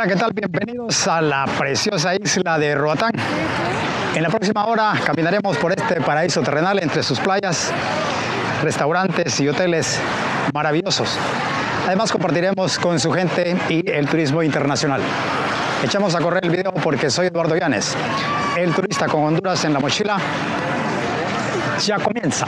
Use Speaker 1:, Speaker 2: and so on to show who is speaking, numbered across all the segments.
Speaker 1: Hola, ¿qué tal? Bienvenidos a la preciosa isla de Roatán. En la próxima hora caminaremos por este paraíso terrenal entre sus playas, restaurantes y hoteles maravillosos. Además compartiremos con su gente y el turismo internacional. Echamos a correr el video porque soy Eduardo Llanes, el turista con Honduras en la mochila. Ya comienza.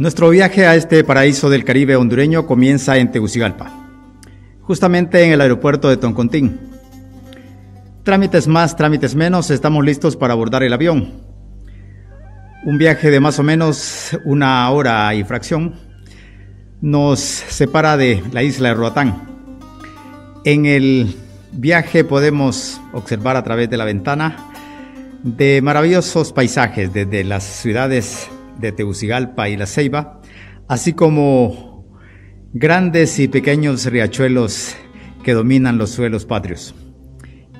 Speaker 1: Nuestro viaje a este paraíso del Caribe hondureño comienza en Tegucigalpa, justamente en el aeropuerto de Toncontín. Trámites más, trámites menos, estamos listos para abordar el avión. Un viaje de más o menos una hora y fracción nos separa de la isla de Roatán. En el viaje podemos observar a través de la ventana de maravillosos paisajes desde las ciudades de Tegucigalpa y La Ceiba, así como grandes y pequeños riachuelos que dominan los suelos patrios.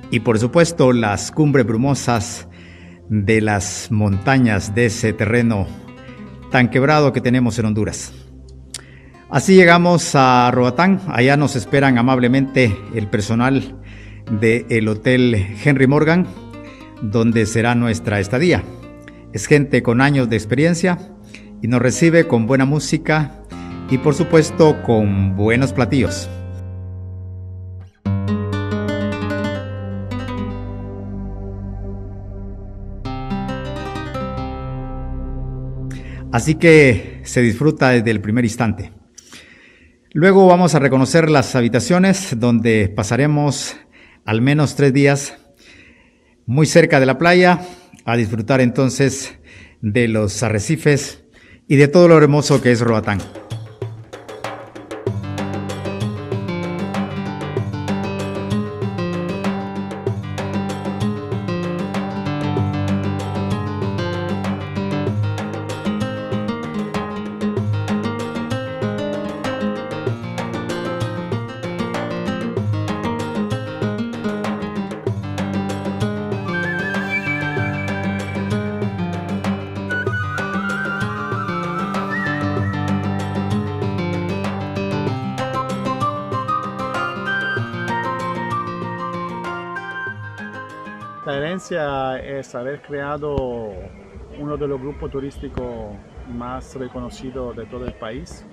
Speaker 1: Y por supuesto las cumbres brumosas de las montañas de ese terreno tan quebrado que tenemos en Honduras. Así llegamos a Roatán, allá nos esperan amablemente el personal del Hotel Henry Morgan, donde será nuestra estadía. Es gente con años de experiencia y nos recibe con buena música y por supuesto con buenos platillos. Así que se disfruta desde el primer instante. Luego vamos a reconocer las habitaciones donde pasaremos al menos tres días muy cerca de la playa a disfrutar entonces de los arrecifes y de todo lo hermoso que es Roatán.
Speaker 2: La herencia es haber creado uno de los grupos turísticos más reconocidos de todo el país,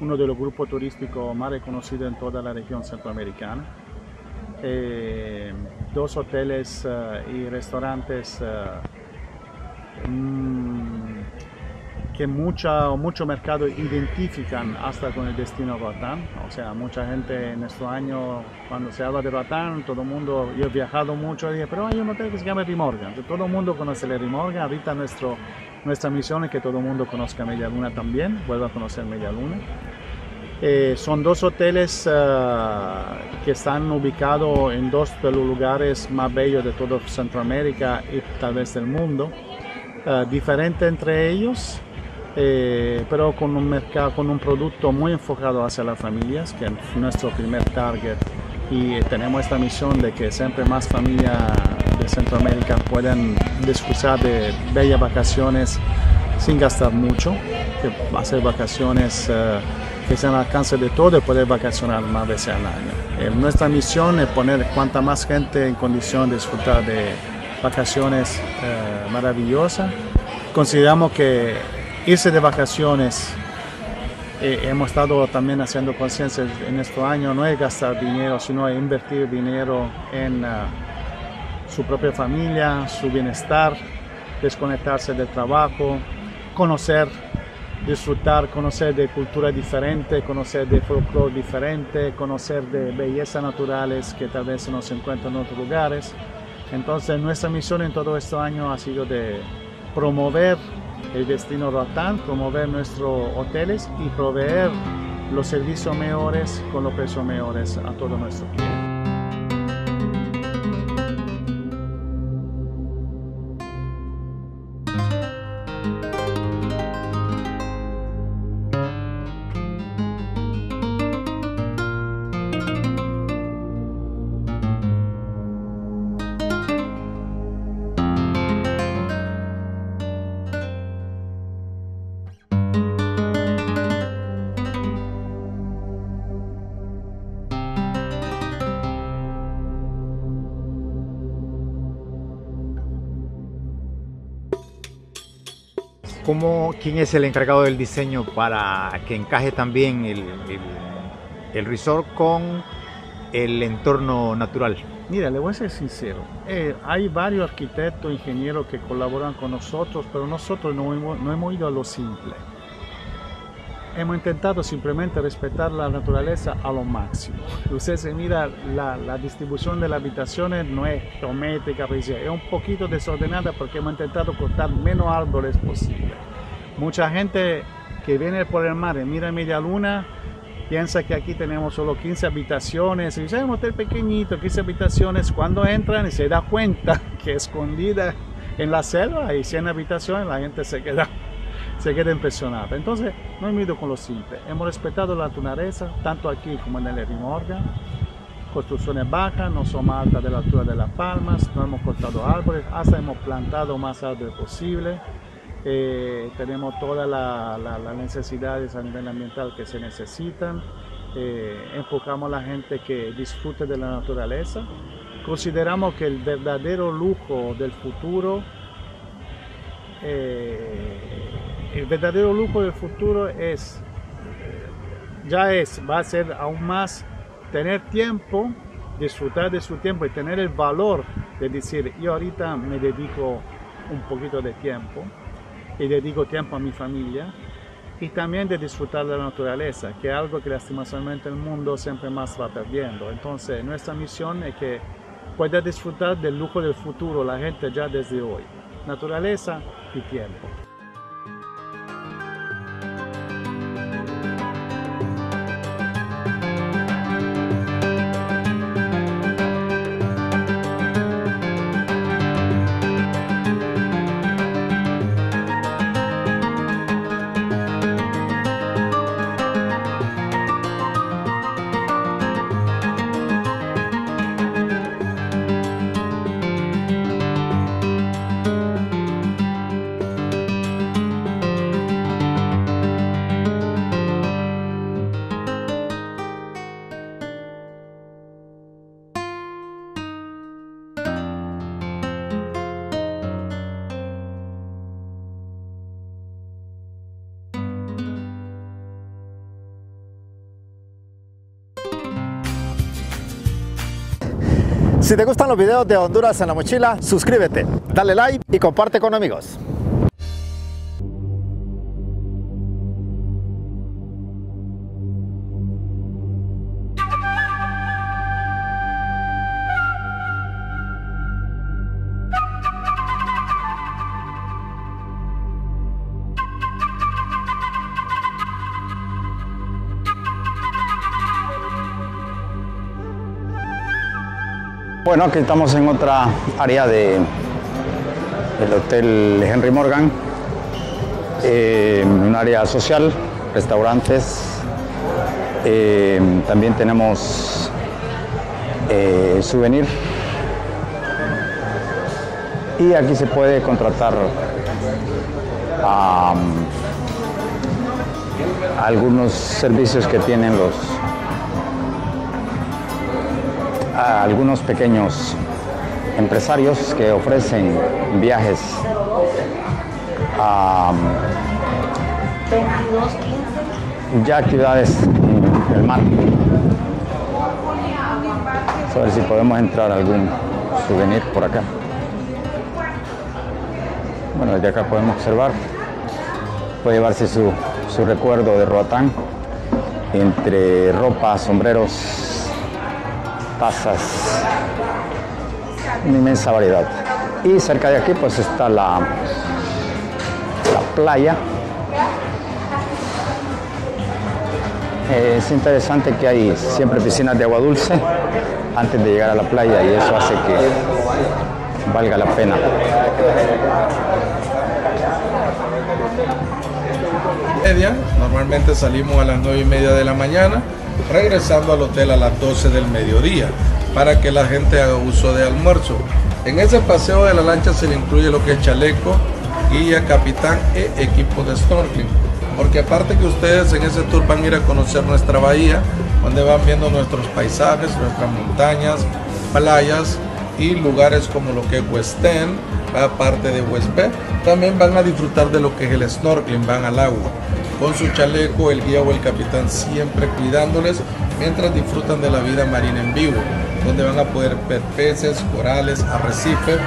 Speaker 2: uno de los grupos turísticos más reconocidos en toda la región centroamericana. Eh, dos hoteles eh, y restaurantes eh, que mucha, mucho mercado identifican hasta con el destino Roatán. O sea, mucha gente en estos años, cuando se habla de Roatán, todo el mundo, yo he viajado mucho, dije, pero hay un hotel que se llama Rimorgan. Todo el mundo conoce el Rimorgan. Ahorita nuestro, nuestra misión es que todo el mundo conozca Media Luna también, vuelva a conocer Media Luna. Eh, son dos hoteles uh, que están ubicados en dos de los lugares más bellos de toda Centroamérica y tal vez del mundo. Uh, diferente entre ellos, eh, pero con un mercado, con un producto muy enfocado hacia las familias, que es nuestro primer target y tenemos esta misión de que siempre más familias de Centroamérica puedan disfrutar de bellas vacaciones sin gastar mucho, que hacer vacaciones eh, que sean al alcance de todo y poder vacacionar más veces al año. Eh, nuestra misión es poner cuanta más gente en condición de disfrutar de vacaciones eh, maravillosas. Consideramos que irse de vacaciones eh, hemos estado también haciendo conciencia en este año, no es gastar dinero, sino invertir dinero en ah, su propia familia, su bienestar, desconectarse del trabajo, conocer, disfrutar, conocer de cultura diferente, conocer de folclore diferente, conocer de bellezas naturales que tal vez no se encuentran en otros lugares. Entonces nuestra misión en todo este año ha sido de promover el destino Roatán, promover nuestros hoteles y proveer los servicios mejores con los precios mejores a todo nuestro cliente.
Speaker 1: ¿Cómo, ¿Quién es el encargado del diseño para que encaje también el, resort con el entorno natural?
Speaker 2: Mira, le voy a ser sincero. Eh, hay varios arquitectos, ingenieros que colaboran con nosotros, pero nosotros no hemos ido a lo simple. Hemos intentado simplemente respetar la naturaleza a lo máximo. Usted se mira, la, la distribución de las habitaciones no es geométrica, es un poquito desordenada porque hemos intentado cortar menos árboles posible. Mucha gente que viene por el mar y mira Media Luna piensa que aquí tenemos solo 15 habitaciones y dice, es un hotel pequeñito, 15 habitaciones. Cuando entran y se da cuenta que escondida en la selva hay 100 habitaciones, la gente se queda se queda impresionada. Entonces, no hemos ido con lo simple. Hemos respetado la naturaleza, tanto aquí como en el Rimorgan. Construcciones bajas, no son más altas de la altura de las palmas, no hemos cortado árboles, hasta hemos plantado más árboles posible. Eh, tenemos todas las la, la necesidades a nivel ambiental que se necesitan. Eh, enfocamos a la gente que disfrute de la naturaleza. Consideramos que el verdadero lujo del futuro eh, el verdadero lujo del futuro es, ya es, va a ser aún más tener tiempo, disfrutar de su tiempo y tener el valor de decir, yo ahorita me dedico un poquito de tiempo y dedico tiempo a mi familia y también de disfrutar de la naturaleza, que es algo que lastimosamente el mundo siempre más va perdiendo. Entonces, nuestra misión es que pueda disfrutar del lujo del futuro la gente ya desde hoy. Naturaleza y tiempo.
Speaker 1: Si te gustan los videos de Honduras en la mochila, suscríbete, dale like y comparte con amigos.
Speaker 3: Bueno, aquí estamos en otra área de, del Hotel Henry Morgan, eh, un área social, restaurantes. Eh, también tenemos eh, souvenir. Y aquí se puede contratar algunos servicios que tienen los algunos pequeños empresarios que ofrecen viajes a ya actividades en el mar. a ver si podemos entrar algún souvenir por acá. Bueno, desde acá podemos observar. Puede llevarse su, su recuerdo de Roatán entre ropa, sombreros, tazas, una inmensa variedad. Y cerca de aquí pues está la, la playa. Es interesante que hay siempre piscinas de agua dulce antes de llegar a la playa y eso hace que valga la pena.
Speaker 4: Media, normalmente salimos a las 9 y media de la mañana, regresando al hotel a las 12 del mediodía para que la gente haga uso de almuerzo. En ese paseo de la lancha se le incluye lo que es chaleco, guía, capitán e equipo de snorkeling. Porque aparte que ustedes en ese tour van a ir a conocer nuestra bahía, donde van viendo nuestros paisajes, nuestras montañas, playas y lugares como lo que es West End, aparte de West Bay, también van a disfrutar de lo que es el snorkeling, van al agua, con su chaleco, el guía o el capitán siempre cuidándoles mientras disfrutan de la vida marina en vivo donde van a poder ver peces, corales, arrecifes.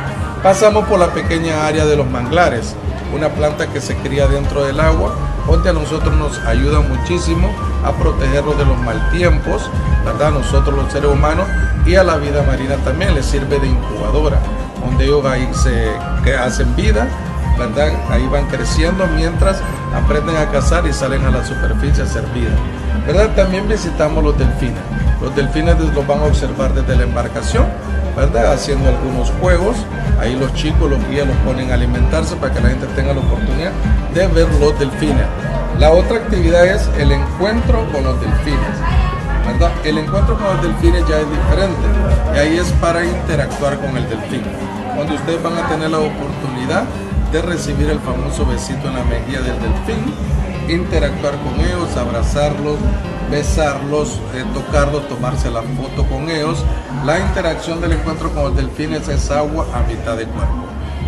Speaker 4: Pasamos por la pequeña área de los manglares, una planta que se cría dentro del agua, donde a nosotros nos ayuda muchísimo a protegerlos de los mal tiempos, ¿verdad? Nosotros los seres humanos y a la vida marina también les sirve de incubadora, donde ellos ahí se hacen vida, ¿verdad? Ahí van creciendo mientras aprenden a cazar y salen a la superficie a hacer vida. ¿verdad? También visitamos los delfines. Los delfines los van a observar desde la embarcación, ¿verdad? Haciendo algunos juegos. Ahí los chicos, los guías los ponen a alimentarse para que la gente tenga la oportunidad de ver los delfines. La otra actividad es el encuentro con los delfines. ¿verdad? El encuentro con los delfines ya es diferente y ahí es para interactuar con el delfín, donde ustedes van a tener la oportunidad de recibir el famoso besito en la mejilla del delfín, interactuar con ellos, abrazarlos, besarlos, eh, tocarlos, tomarse la foto con ellos. La interacción del encuentro con los delfines es agua a mitad de cuerpo.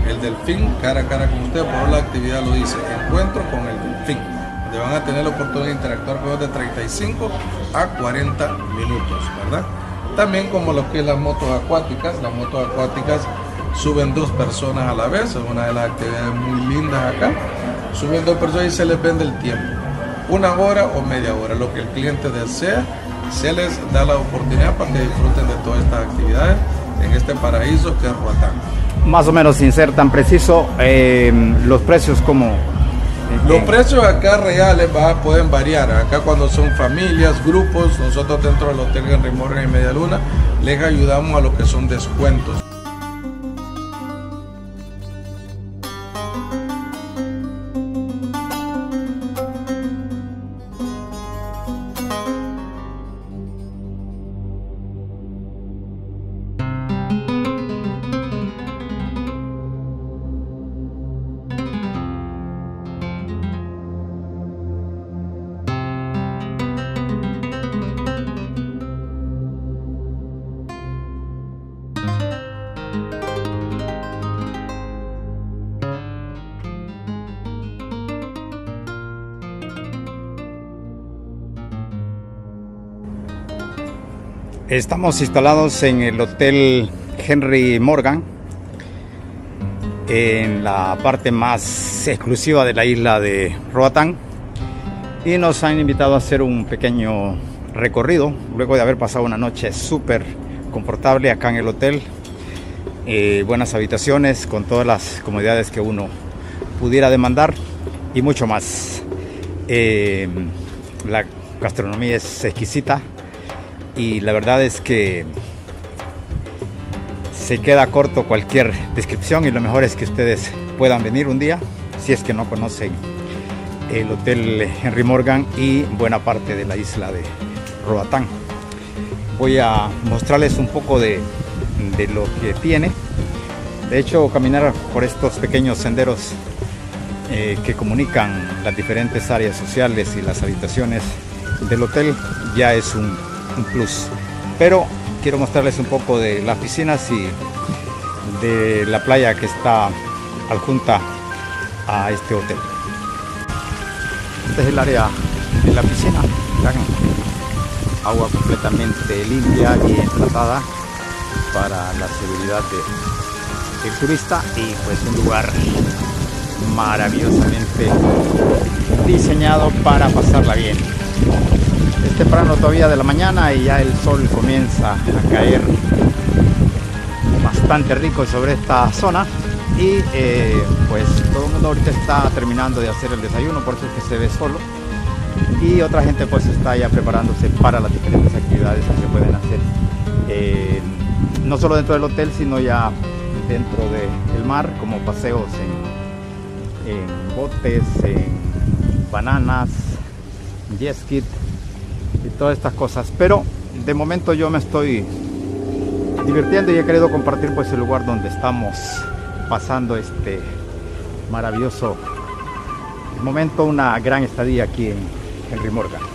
Speaker 4: El delfín cara a cara con usted, por la actividad lo dice, encuentro con el delfín, donde van a tener la oportunidad de interactuar con ellos de 35 a 40 minutos, ¿verdad? También como lo que es las motos acuáticas, las motos acuáticas suben dos personas a la vez, es una de las actividades muy lindas acá. Suben dos personas y se les vende el tiempo una hora o media hora, lo que el cliente desea, se les da la oportunidad para que disfruten de todas estas actividades en este paraíso que es Roatán.
Speaker 1: Más o menos, sin ser tan preciso, eh, los precios como...
Speaker 4: Los precios acá reales va, pueden variar. Acá cuando son familias, grupos, nosotros dentro del Hotel Henry Morgan y Media Luna les ayudamos a lo que son descuentos.
Speaker 1: Estamos instalados en el Hotel Henry Morgan, en la parte más exclusiva de la isla de Roatán, y nos han invitado a hacer un pequeño recorrido, luego de haber pasado una noche súper confortable acá en el hotel, eh, buenas habitaciones con todas las comodidades que uno pudiera demandar y mucho más. Eh, la gastronomía es exquisita y la verdad es que se queda corto cualquier descripción y lo mejor es que ustedes puedan venir un día si es que no conocen el Hotel Henry Morgan y buena parte de la isla de Roatán. voy a mostrarles un poco de, de lo que tiene. De hecho, caminar por estos pequeños senderos eh, que comunican las diferentes áreas sociales y las habitaciones del hotel ya es un, un plus. Pero quiero mostrarles un poco de las piscinas y de la playa que está adjunta a este hotel. Este es el área de la piscina. Agua completamente limpia, bien tratada para la seguridad del turista y pues un lugar maravillosamente diseñado para pasarla bien. Es temprano todavía de la mañana y ya el sol comienza a caer bastante rico sobre esta zona. Y eh, pues todo el mundo ahorita está terminando de hacer el desayuno por eso es que se ve solo. Y otra gente pues está ya preparándose para las diferentes actividades que se pueden hacer no solo dentro del hotel sino ya dentro del mar como paseos en, en botes, en bananas, jet ski y todas estas cosas pero de momento yo me estoy divirtiendo y he querido compartir pues el lugar donde estamos pasando este maravilloso momento, una gran estadía aquí en Henry Morgan.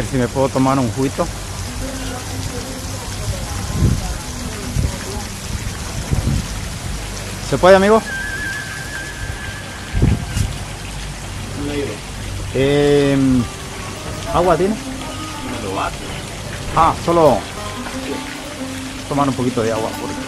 Speaker 1: Ver si me puedo tomar un juguito. ¿Se puede, amigo? Eh, ¿Agua tiene? Ah, solo tomar un poquito de agua. Porque...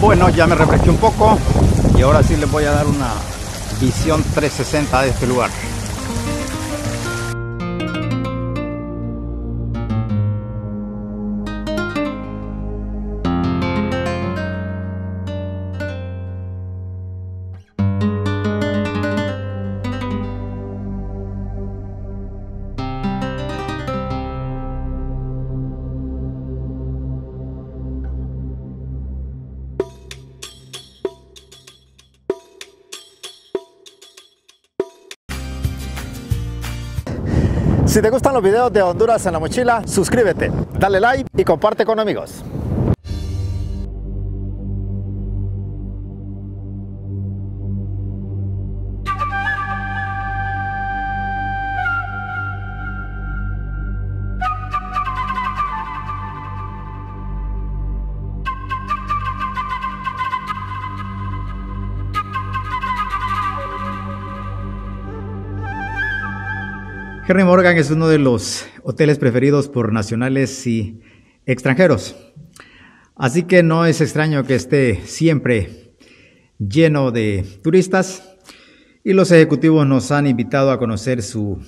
Speaker 1: Bueno, ya me refresqué un poco y ahora sí les voy a dar una visión 360 de este lugar. Si te gustan los videos de Honduras en la mochila, suscríbete, dale like y comparte con amigos. Henry Morgan es uno de los hoteles preferidos por nacionales y extranjeros. Así que no es extraño que esté siempre lleno de turistas y los ejecutivos nos han invitado a conocer su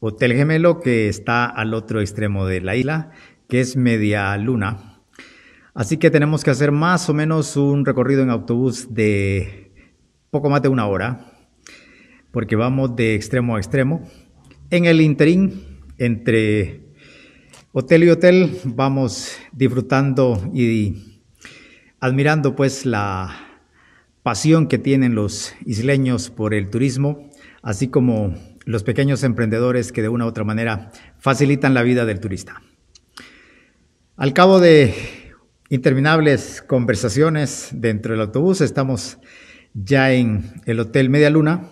Speaker 1: hotel gemelo que está al otro extremo de la isla, que es Media Luna. Así que tenemos que hacer más o menos un recorrido en autobús de poco más de una hora, porque vamos de extremo a extremo. En el interín, entre hotel y hotel, vamos disfrutando y admirando pues la pasión que tienen los isleños por el turismo, así como los pequeños emprendedores que de una u otra manera facilitan la vida del turista. Al cabo de interminables conversaciones dentro del autobús, estamos ya en el Hotel Media Luna,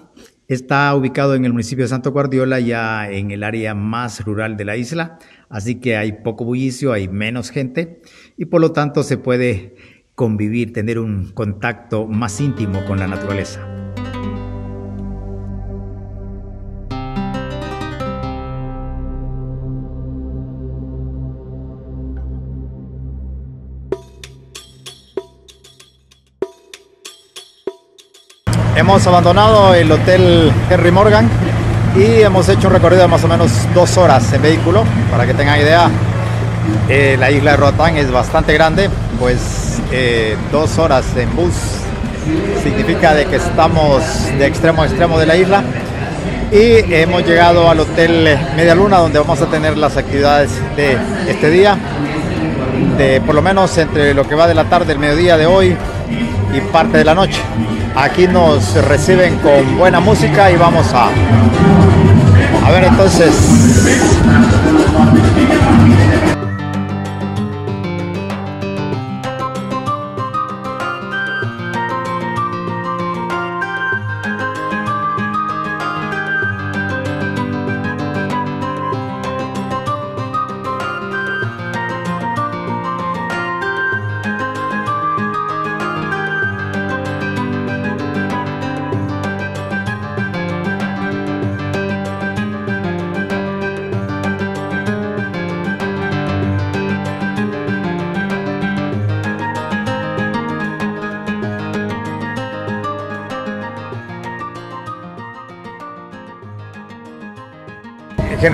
Speaker 1: Está ubicado en el municipio de Santo Guardiola, ya en el área más rural de la isla, así que hay poco bullicio, hay menos gente y por lo tanto se puede convivir, tener un contacto más íntimo con la naturaleza. Hemos abandonado el Hotel Henry Morgan y hemos hecho un recorrido de más o menos dos horas en vehículo. Para que tengan idea, eh, la isla de Roatán es bastante grande, pues eh, dos horas en bus significa de que estamos de extremo a extremo de la isla y hemos llegado al Hotel Media Luna donde vamos a tener las actividades de este día, de por lo menos entre lo que va de la tarde, el mediodía de hoy y parte de la noche. Aquí nos reciben con buena música y vamos a, a ver entonces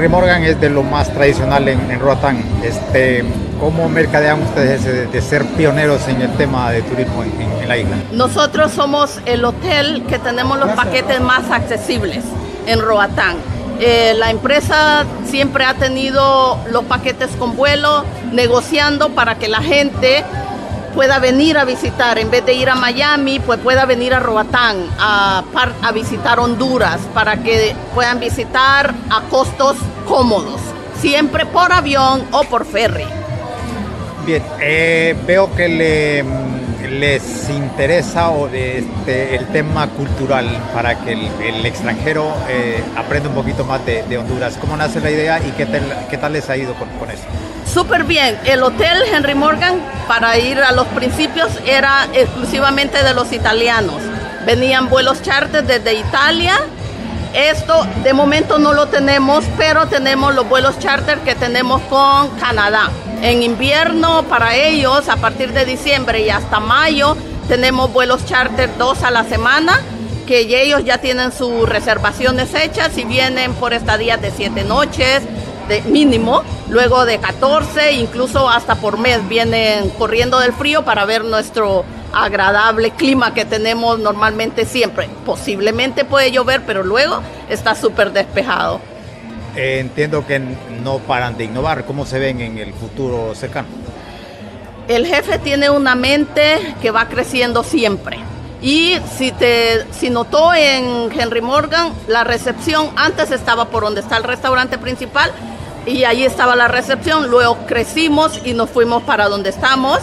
Speaker 1: Morgan es de lo más tradicional en, en Roatán. Este, ¿Cómo mercadean ustedes de, ser pioneros en el tema de turismo en, la isla?
Speaker 5: Nosotros somos el hotel que tenemos los paquetes más accesibles en Roatán. Eh, la empresa siempre ha tenido los paquetes con vuelo, negociando para que la gente pueda venir a visitar, en vez de ir a Miami, pues pueda venir a Roatán a, a visitar Honduras, para que puedan visitar a costos cómodos, siempre por avión o por ferry.
Speaker 1: Bien, eh, veo que le, les interesa o de este, el tema cultural para que el, el extranjero eh, aprenda un poquito más de, de, Honduras. ¿Cómo nace la idea y qué tal, qué tal les ha ido con, con eso?
Speaker 5: Súper bien. El hotel Henry Morgan, para ir a los principios, era exclusivamente de los italianos. Venían vuelos charter desde Italia. Esto de momento no lo tenemos, pero tenemos los vuelos charter que tenemos con Canadá. En invierno para ellos, a partir de diciembre y hasta mayo, tenemos vuelos charter dos a la semana, que ellos ya tienen sus reservaciones hechas y vienen por estadías de siete noches, de mínimo, luego de 14, incluso hasta por mes vienen corriendo del frío para ver nuestro agradable clima que tenemos normalmente siempre. Posiblemente puede llover, pero luego está súper despejado.
Speaker 1: Eh, entiendo que no paran de innovar. ¿Cómo se ven en el futuro cercano?
Speaker 5: El jefe tiene una mente que va creciendo siempre. Y si te si notó en Henry Morgan, la recepción antes estaba por donde está el restaurante principal y ahí estaba la recepción. Luego crecimos y nos fuimos para donde estamos.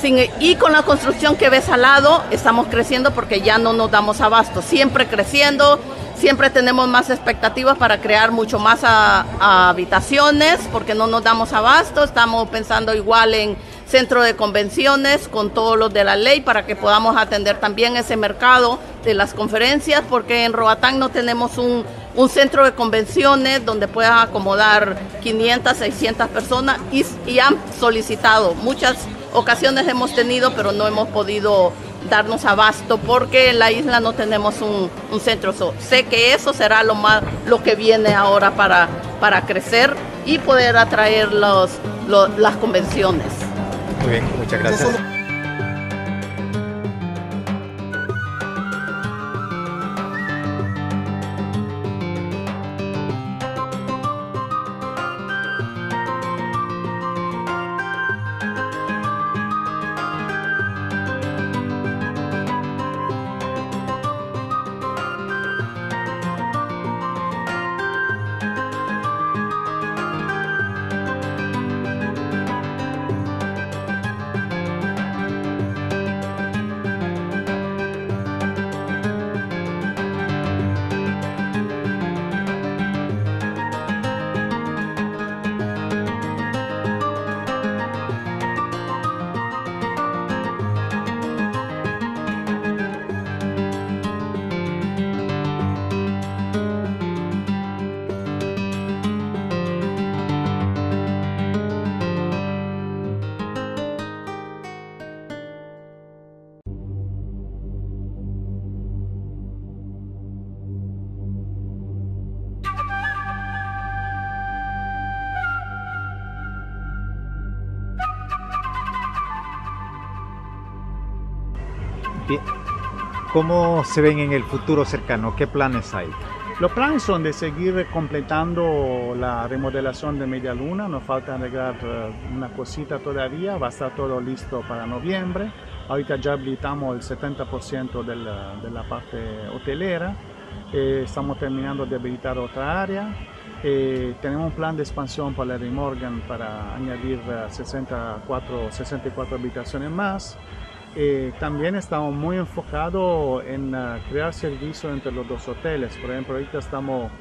Speaker 5: Sin, y con la construcción que ves al lado, estamos creciendo porque ya no nos damos abasto. Siempre creciendo, siempre tenemos más expectativas para crear mucho más habitaciones porque no nos damos abasto. Estamos pensando igual en centro de convenciones con todos los de la ley para que podamos atender también ese mercado de las conferencias porque en Roatán no tenemos un, un centro de convenciones donde pueda acomodar 500, 600 personas y, han solicitado. Muchas ocasiones hemos tenido, pero no hemos podido darnos abasto porque en la isla no tenemos un, centro. Sé que eso será lo, más, lo que viene ahora para, para crecer y poder atraer los, las convenciones.
Speaker 1: Muy bien, muchas gracias. ¿Cómo se ven en el futuro cercano? ¿Qué planes hay?
Speaker 2: Los planes son de seguir completando la remodelación de Media Luna, nos falta arreglar eh, una cosita todavía, va a estar todo listo para noviembre. Ahorita ya habilitamos el 70% de la, de la parte hotelera, eh, estamos terminando de habilitar otra área. Eh, tenemos un plan de expansión para Larry Morgan para añadir 64, 64 habitaciones más. Eh, también estamos muy enfocados en uh, crear servicios entre los dos hoteles. Por ejemplo, ahorita estamos,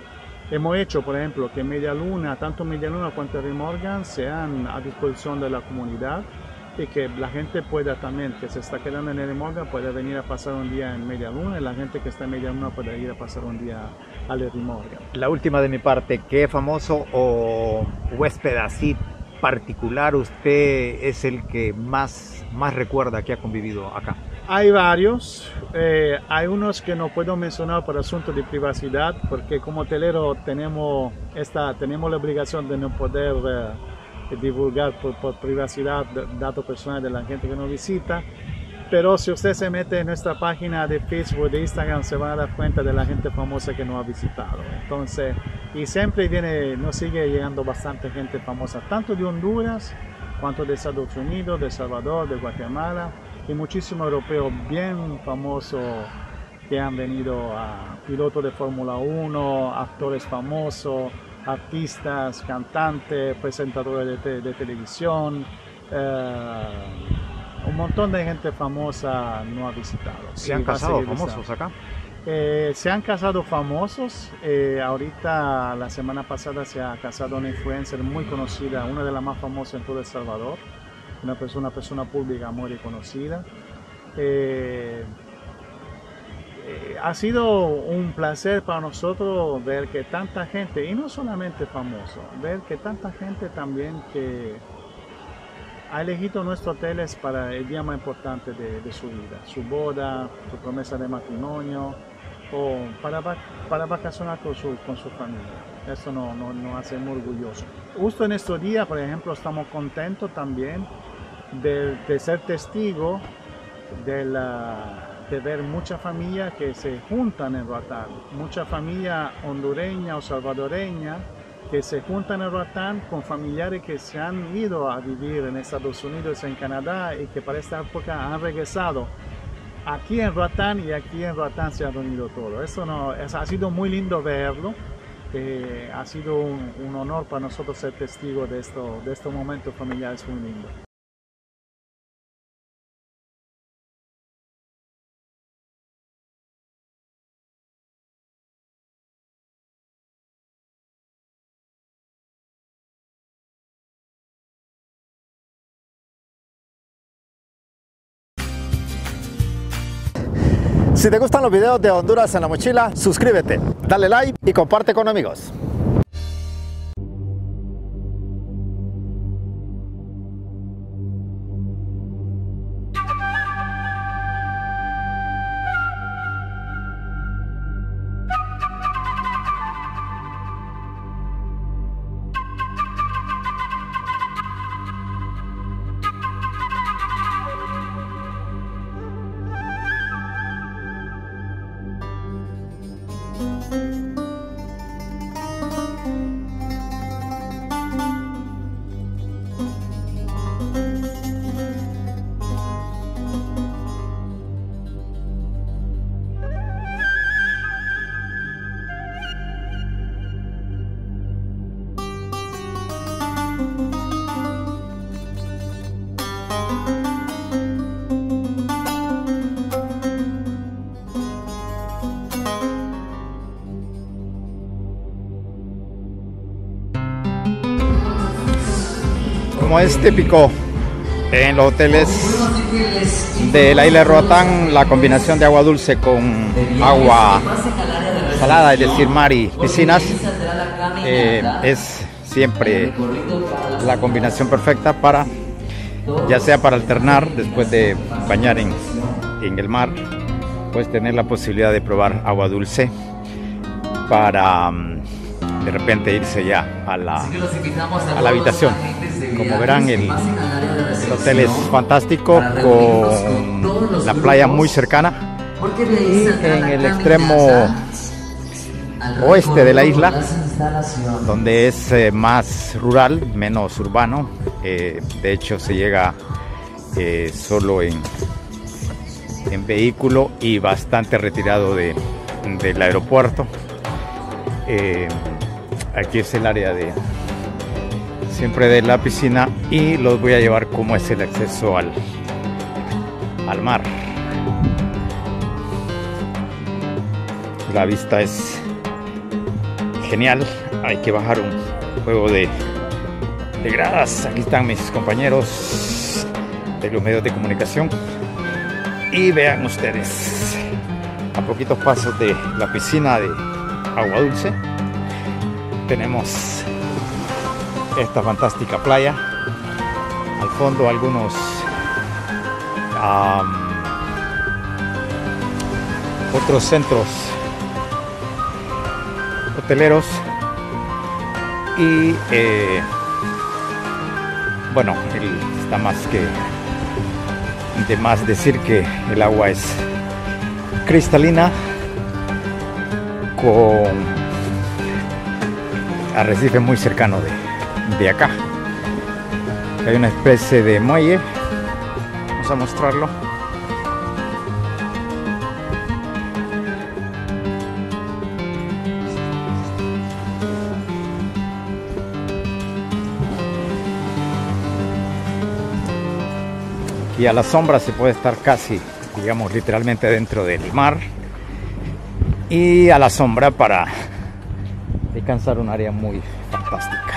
Speaker 2: hemos hecho, por ejemplo, que Media Luna, tanto Media Luna como Terry Morgan sean a disposición de la comunidad y que la gente pueda también, que se está quedando en el Morgan, pueda venir a pasar un día en Media Luna y la gente que está en Media Luna pueda ir a pasar un día a Larry Morgan.
Speaker 1: La última de mi parte, ¿qué famoso o huésped así particular usted es el que más, más recuerda que ha convivido acá?
Speaker 2: Hay varios, eh, hay unos que no puedo mencionar por asuntos de privacidad, porque como hotelero tenemos, esta, tenemos la obligación de no poder eh, divulgar por, por, privacidad datos personales de la gente que nos visita. Pero si usted se mete en nuestra página de Facebook, de Instagram, se va a dar cuenta de la gente famosa que nos ha visitado. Entonces, y siempre viene, nos sigue llegando bastante gente famosa, tanto de Honduras, cuanto de Estados Unidos, de El Salvador, de Guatemala, y muchísimos europeos bien famosos que han venido a pilotos de Fórmula 1, actores famosos, artistas, cantantes, presentadores de, te de televisión. Eh, un montón de gente famosa no ha visitado.
Speaker 1: ¿Se han casado famosos acá?
Speaker 2: Eh, se han casado famosos. Eh, ahorita, la semana pasada, se ha casado una influencer muy conocida, una de las más famosas en todo El Salvador. Una persona, pública muy reconocida. Eh, ha sido un placer para nosotros ver que tanta gente, y no solamente famosos, ver que tanta gente también que ha elegido nuestros hoteles para el día más importante de, su vida, su boda, su promesa de matrimonio o para, para vacacionar con su, con su familia. Eso nos no, no hace muy orgullosos. Justo en estos días, por ejemplo, estamos contentos también de, de ser testigos de, la, de ver muchas familias que se juntan en Roatán, mucha familia hondureña o salvadoreña que se juntan en Roatán con familiares que se han ido a vivir en Estados Unidos, en Canadá y que para esta época han regresado aquí en Roatán y aquí en Roatán se ha reunido todo. Eso no, ha sido muy lindo verlo. Eh, ha sido un, honor para nosotros ser testigos de, esto, de estos momentos familiares muy lindos.
Speaker 1: Si te gustan los videos de Honduras en la mochila, suscríbete, dale like y comparte con amigos. Es típico en los hoteles de la isla de Roatán, la combinación de agua dulce con agua salada, es decir, mar y piscinas, eh, es siempre la combinación perfecta para, ya sea para alternar después de bañar en, el mar, pues tener la posibilidad de probar agua dulce para de repente irse ya a la, a la habitación. Como verán, el, El hotel es fantástico con la playa muy cercana y en el extremo oeste de la isla, donde es eh, más rural, menos urbano. Eh, de hecho, se llega eh, solo en, en vehículo y bastante retirado de, del aeropuerto. aquí es el área de siempre de la piscina y los voy a llevar como es el acceso al, al mar. La vista es genial. Hay que bajar un juego de, de gradas. Aquí están mis compañeros de los medios de comunicación. Y vean ustedes, a poquitos pasos de la piscina de agua dulce, tenemos esta fantástica playa. Al fondo algunos otros centros hoteleros y eh, bueno está más que de más decir que el agua es cristalina con arrecife muy cercano de, de acá. Hay una especie de muelle. Vamos a mostrarlo. Y a la sombra se puede estar casi, digamos, literalmente dentro del mar. Y a la sombra para descansar un área muy fantástica.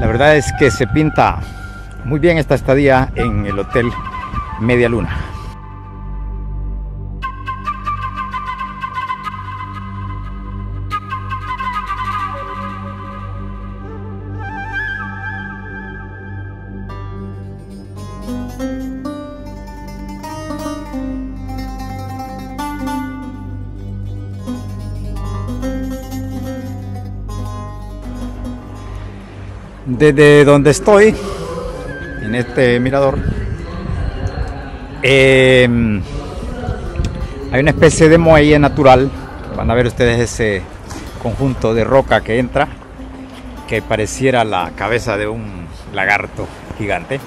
Speaker 1: La verdad es que se pinta muy bien esta estadía en el Hotel Media Luna. Desde donde estoy, en este mirador, em, hay una especie de muelle natural. Van a ver ustedes ese conjunto de roca que entra, que pareciera la cabeza de un lagarto gigante.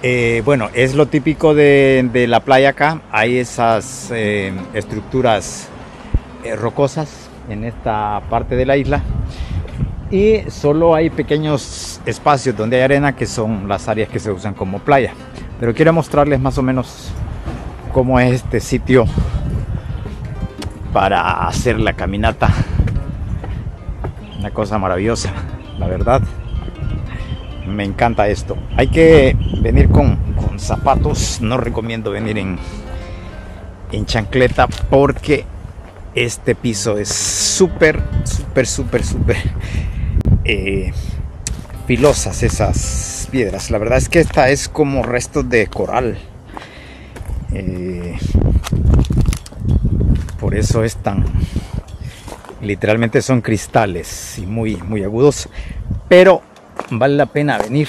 Speaker 1: Eh, bueno, es lo típico de, la playa acá. Hay esas em, estructuras eh, rocosas en esta parte de la isla y solo hay pequeños espacios donde hay arena que son las áreas que se usan como playa. Pero quiero mostrarles más o menos cómo es este sitio para hacer la caminata. Una cosa maravillosa, la verdad. Me encanta esto. Hay que venir con, zapatos. No recomiendo venir en, en chancleta porque este piso es súper, súper, súper, súper eh, filosas esas piedras. La verdad es que esta es como restos de coral. Eh, por eso es tan... Literalmente son cristales y muy, muy agudos. Pero vale la pena venir.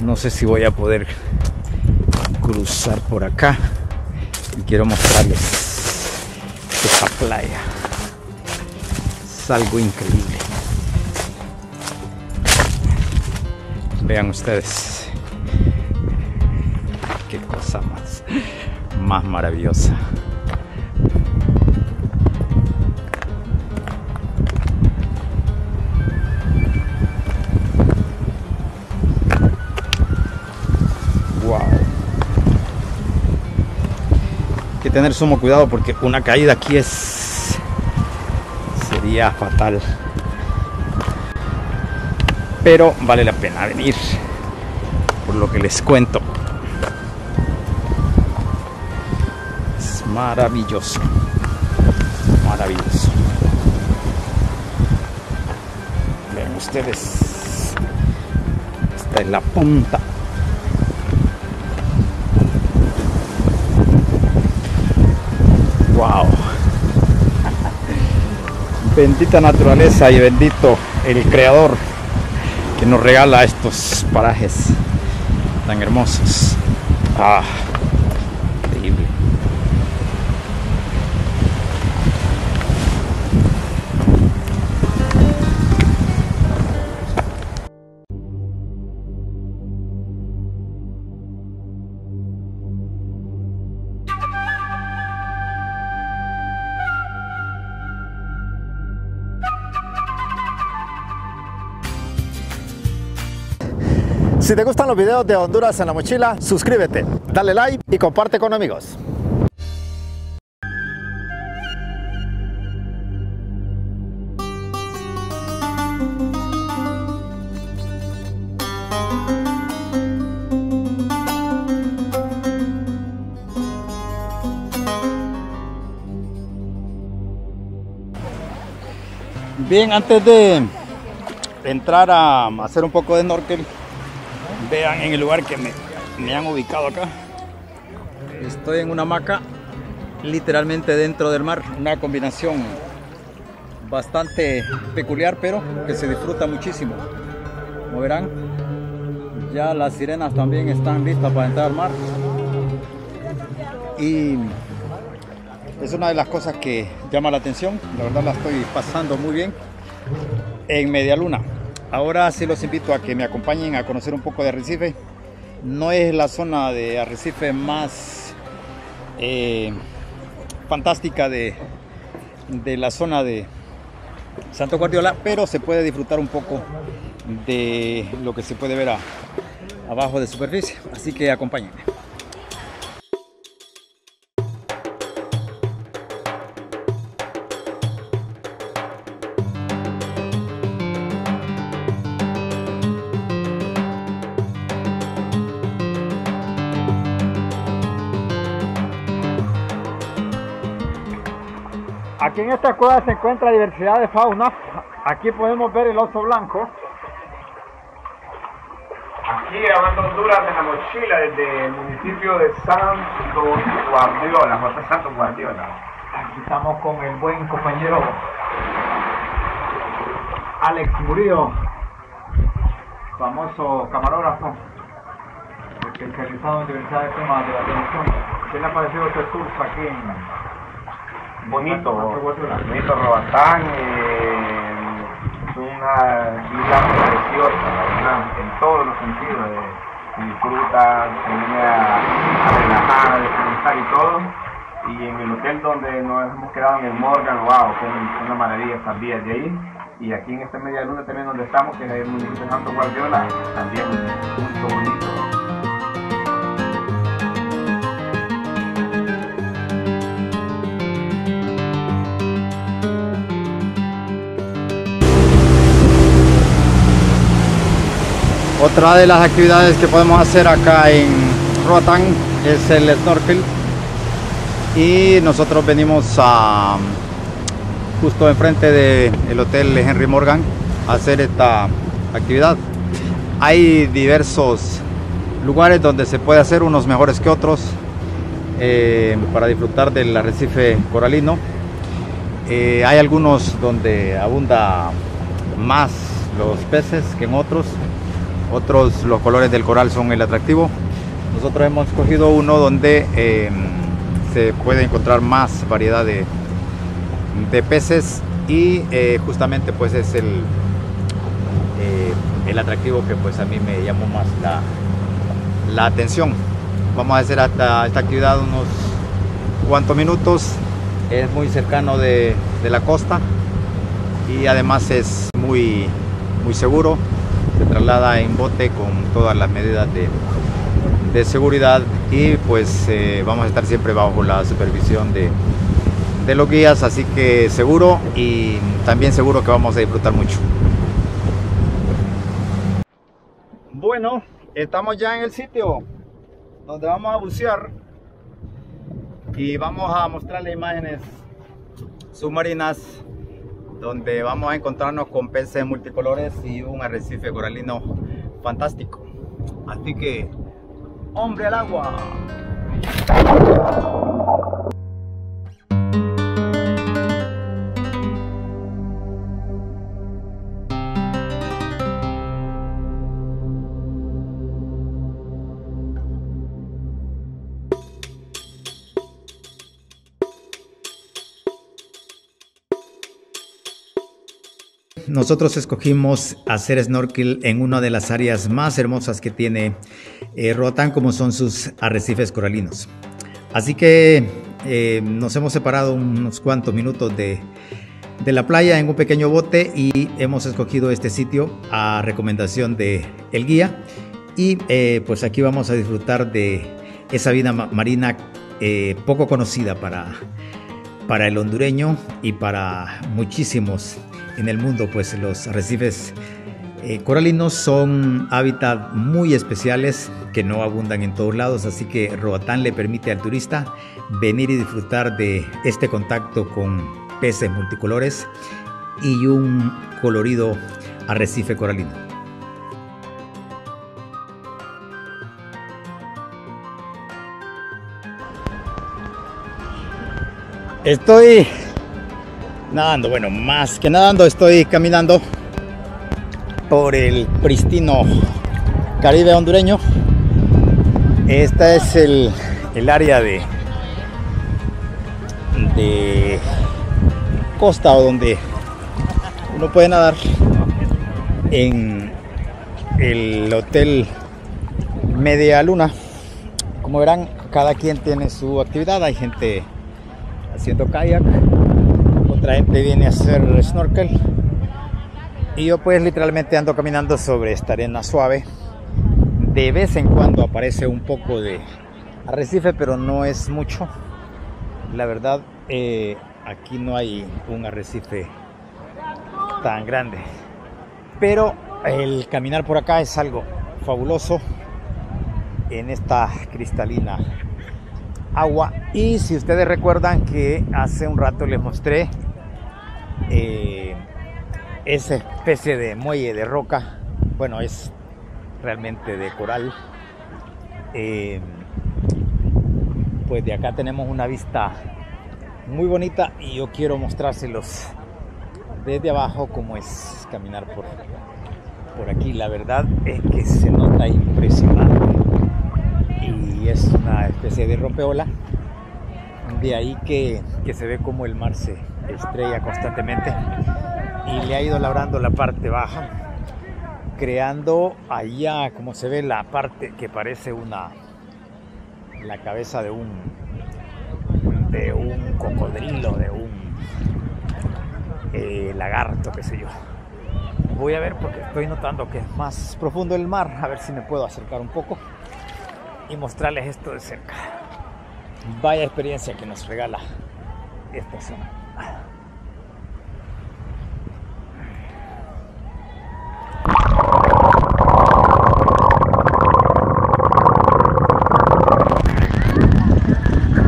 Speaker 1: No sé si voy a poder cruzar por acá. Y quiero mostrarles esta playa. Es algo increíble. Vean ustedes. Qué cosa más, más maravillosa. Wow. Hay que tener sumo cuidado porque una caída aquí es sería fatal pero vale la pena venir lo que les cuento. Es maravilloso, maravilloso. Vean ustedes, esta es la punta. Wow. Bendita naturaleza y bendito el creador que nos regala estos parajes tan hermosos. Ah, Si te gustan los videos de Honduras en la mochila, suscríbete, dale like y comparte con amigos. Bien, antes de entrar a hacer un poco de snorkel, vean en el lugar que me, me han ubicado acá. Estoy en una hamaca literalmente dentro del mar, una combinación bastante peculiar, pero que se disfruta muchísimo. Como verán, ya las sirenas también están listas para entrar al mar. Y es una de las cosas que llama la atención. La verdad la estoy pasando muy bien en media luna. Ahora sí los invito a que me acompañen a conocer un poco de Arrecife. No es la zona de Arrecife más eh, fantástica de, de la zona de Santo Guardiola, pero se puede disfrutar un poco de lo que se puede ver a- abajo de superficie. Así que acompáñenme. Esta cueva se encuentra diversidad de fauna. Aquí podemos ver el oso blanco.
Speaker 4: Aquí grabando Honduras en la mochila desde el municipio de Santo Guardiola, José Santo Guardiola.
Speaker 1: Aquí estamos con el buen compañero Alex Murillo, famoso camarógrafo, especializado en diversidad de temas de la televisión. ¿Qué le ha parecido este surf aquí en
Speaker 4: Bonito, bonito Robatán, eh, una isla preciosa, verdad, en todos los sentidos, eh, disfruta, se viene a, a relajar, y todo. Y en el hotel donde nos hemos quedado en el Morgan, wow, fue una, maravilla estar días de ahí. Y aquí en esta media luna también donde estamos, que es el municipio de Santo Guardiola, también un bonito.
Speaker 1: Otra de las actividades que podemos hacer acá en Roatán es el snorkel. Y nosotros venimos a justo enfrente del hotel Henry Morgan a hacer esta actividad. Hay diversos lugares donde se puede hacer, unos mejores que otros, eh, para disfrutar del arrecife coralino. Eh, hay algunos donde abunda más los peces que en otros. Otros los colores del coral son el atractivo. Nosotros hemos escogido uno donde eh, se puede encontrar más variedad de, de peces y eh, justamente pues es el, eh, el atractivo que pues a mí me llamó más la, la atención. Vamos a hacer hasta esta actividad unos cuantos minutos. Es muy cercano de, de la costa y además es muy, muy seguro. Se traslada en bote con todas las medidas de, de seguridad y pues eh, vamos a estar siempre bajo la supervisión de, de los guías, así que seguro y también seguro que vamos a disfrutar mucho. Bueno, estamos ya en el sitio donde vamos a bucear y vamos a mostrarle imágenes submarinas donde vamos a encontrarnos con peces multicolores y un arrecife coralino fantástico. Así que, hombre al agua. Nosotros escogimos hacer snorkel en una de las áreas más hermosas que tiene eh, Roatán, como son sus arrecifes coralinos. Así que eh, nos hemos separado unos cuantos minutos de, de, la playa en un pequeño bote y hemos escogido este sitio a recomendación de el guía. Y eh, pues aquí vamos a disfrutar de esa vida marina poco conocida para, para el hondureño y para muchísimos en el mundo, pues los arrecifes eh, coralinos son hábitats muy especiales que no abundan en todos lados, así que Roatán le permite al turista venir y disfrutar de este contacto con peces multicolores y un colorido arrecife coralino. Estoy nadando, bueno, más que nadando, estoy caminando por el pristino Caribe hondureño. Esta es el, el área de, de costa o donde uno puede nadar en el hotel Media Luna. Como verán, cada quien tiene su actividad. Hay gente haciendo kayak, otra gente viene a hacer snorkel y yo pues literalmente ando caminando sobre esta arena suave. De vez en cuando aparece un poco de arrecife, pero no es mucho. La verdad, eh, aquí no hay un arrecife tan grande. Pero el caminar por acá es algo fabuloso en esta cristalina agua. Y si ustedes recuerdan que hace un rato les mostré eh, esa especie de muelle de roca, bueno, es realmente de coral. Eh, pues de acá tenemos una vista muy bonita y yo quiero mostrárselos desde abajo cómo es caminar por, por aquí. La verdad es que se nota impresionante y es una especie de rompeola. De ahí que, que se ve como el mar se estrella constantemente y le ha ido labrando la parte baja, creando allá, como se ve, la parte que parece una la cabeza de un de un cocodrilo, de un eh, lagarto, qué sé yo. Voy a ver porque estoy notando que es más profundo el mar, a ver si me puedo acercar un poco y mostrarles esto de cerca. Vaya experiencia que nos regala esta zona.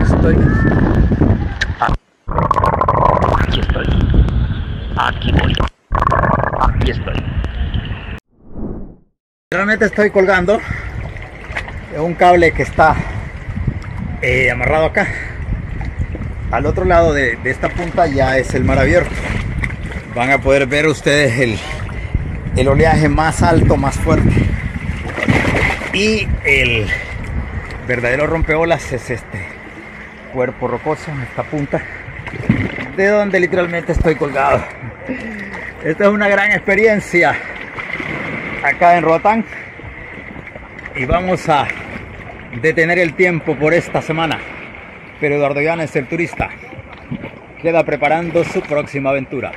Speaker 1: Estoy aquí estoy. Aquí voy. Aquí estoy. Realmente estoy colgando un cable que está eh, amarrado acá al otro lado de, esta punta ya es el mar abierto. Van a poder ver ustedes el, el oleaje más alto más fuerte. Y el verdadero rompeolas es este cuerpo rocoso esta punta de donde literalmente estoy colgado. Esta es una gran experiencia acá en Roatán. Y vamos a detener el tiempo por esta semana. Pero Eduardo Llanes, el turista, queda preparando su próxima aventura.